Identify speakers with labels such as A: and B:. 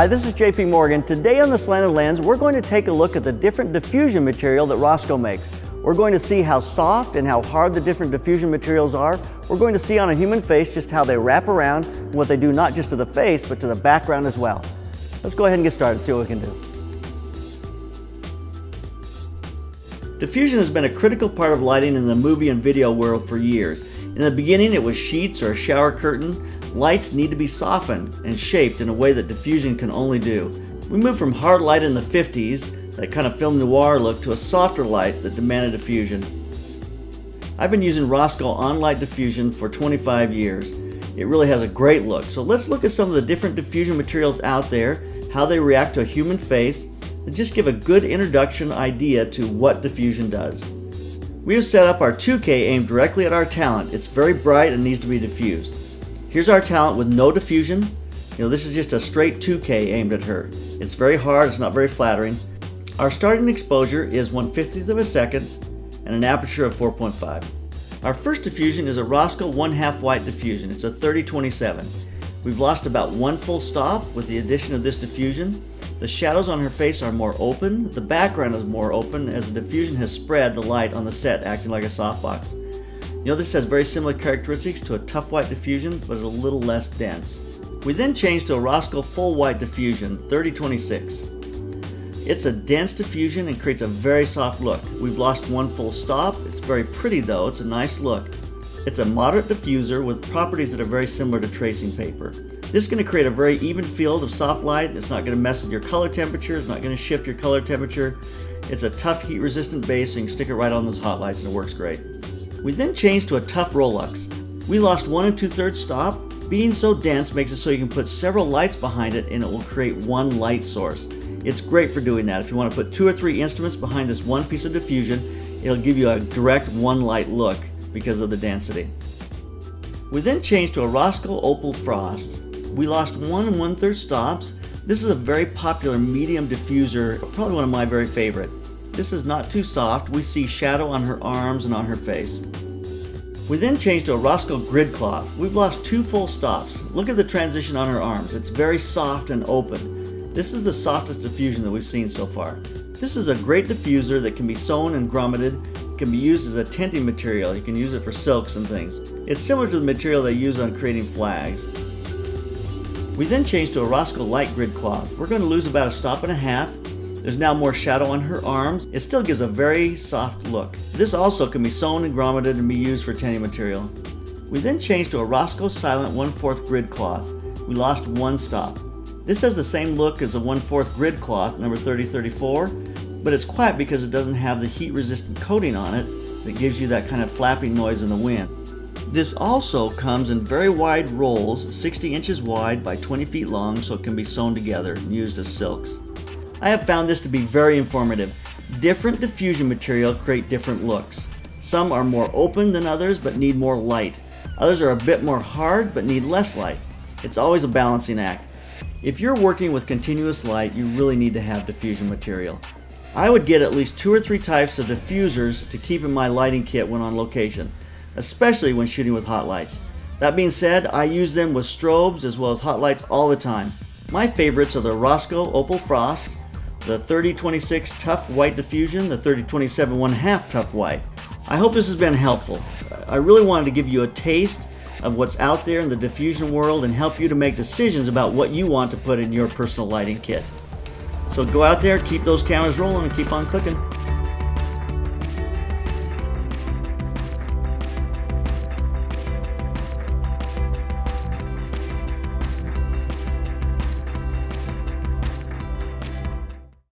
A: Hi, this is JP Morgan. Today on the Slanted Lens, we're going to take a look at the different diffusion material that Rosco makes. We're going to see how soft and how hard the different diffusion materials are. We're going to see on a human face just how they wrap around and what they do not just to the face, but to the background as well. Let's go ahead and get started and see what we can do. Diffusion has been a critical part of lighting in the movie and video world for years. In the beginning, it was sheets or a shower curtain. Lights need to be softened and shaped in a way that diffusion can only do. We moved from hard light in the 50s that kind of film noir look to a softer light that demanded diffusion. I've been using Rosco on-light diffusion for 25 years. It really has a great look. So let's look at some of the different diffusion materials out there, how they react to a human face, and just give a good introduction idea to what diffusion does. We have set up our 2K aimed directly at our talent. It's very bright and needs to be diffused. Here's our talent with no diffusion. You know, this is just a straight 2K aimed at her. It's very hard, it's not very flattering. Our starting exposure is 1 50th of a second and an aperture of 4.5. Our first diffusion is a Rosco 1 half white diffusion. It's a 3027. We've lost about one full stop with the addition of this diffusion. The shadows on her face are more open. The background is more open as the diffusion has spread the light on the set acting like a softbox. You know this has very similar characteristics to a tough white diffusion but is a little less dense. We then change to a Rosco full white diffusion 3026. It's a dense diffusion and creates a very soft look. We've lost one full stop. It's very pretty though. It's a nice look. It's a moderate diffuser with properties that are very similar to tracing paper. This is going to create a very even field of soft light. It's not going to mess with your color temperature. It's not going to shift your color temperature. It's a tough heat resistant base so you can stick it right on those hot lights and it works great. We then changed to a tough Rolux. We lost one and two thirds stop. Being so dense makes it so you can put several lights behind it and it will create one light source. It's great for doing that. If you want to put two or three instruments behind this one piece of diffusion, it'll give you a direct one light look because of the density. We then changed to a Rosco Opal Frost. We lost one and one third stops. This is a very popular medium diffuser, probably one of my very favorite. This is not too soft. We see shadow on her arms and on her face. We then change to a Rosco grid cloth. We've lost two full stops. Look at the transition on her arms. It's very soft and open. This is the softest diffusion that we've seen so far. This is a great diffuser that can be sewn and grommeted, It can be used as a tenting material. You can use it for silks and things. It's similar to the material they use on creating flags. We then change to a Rosco light grid cloth. We're going to lose about a stop and a half. There's now more shadow on her arms. It still gives a very soft look. This also can be sewn and grommeted and be used for tenting material. We then change to a Rosco Silent 1 4th grid cloth. We lost one stop. This has the same look as a 1 4th grid cloth, number 3034, but it's quiet because it doesn't have the heat resistant coating on it that gives you that kind of flapping noise in the wind. This also comes in very wide rolls, 60 inches wide by 20 feet long, so it can be sewn together and used as silks. I have found this to be very informative. Different diffusion material create different looks. Some are more open than others but need more light. Others are a bit more hard but need less light. It's always a balancing act. If you're working with continuous light, you really need to have diffusion material. I would get at least two or three types of diffusers to keep in my lighting kit when on location, especially when shooting with hot lights. That being said, I use them with strobes as well as hot lights all the time. My favorites are the Rosco Opal Frost, the 3026 Tough White Diffusion, the 3027 1 half Tough White. I hope this has been helpful. I really wanted to give you a taste of what's out there in the diffusion world and help you to make decisions about what you want to put in your personal lighting kit. So go out there, keep those cameras rolling, and keep on clicking.